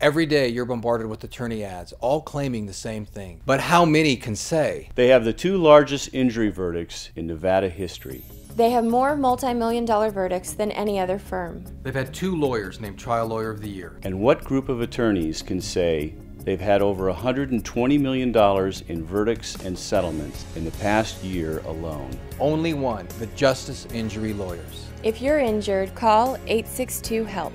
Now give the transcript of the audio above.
Every day you're bombarded with attorney ads, all claiming the same thing. But how many can say? They have the two largest injury verdicts in Nevada history. They have more multi million dollar verdicts than any other firm. They've had two lawyers named Trial Lawyer of the Year. And what group of attorneys can say they've had over $120 million in verdicts and settlements in the past year alone? Only one, the Justice Injury Lawyers. If you're injured, call 862 HELP.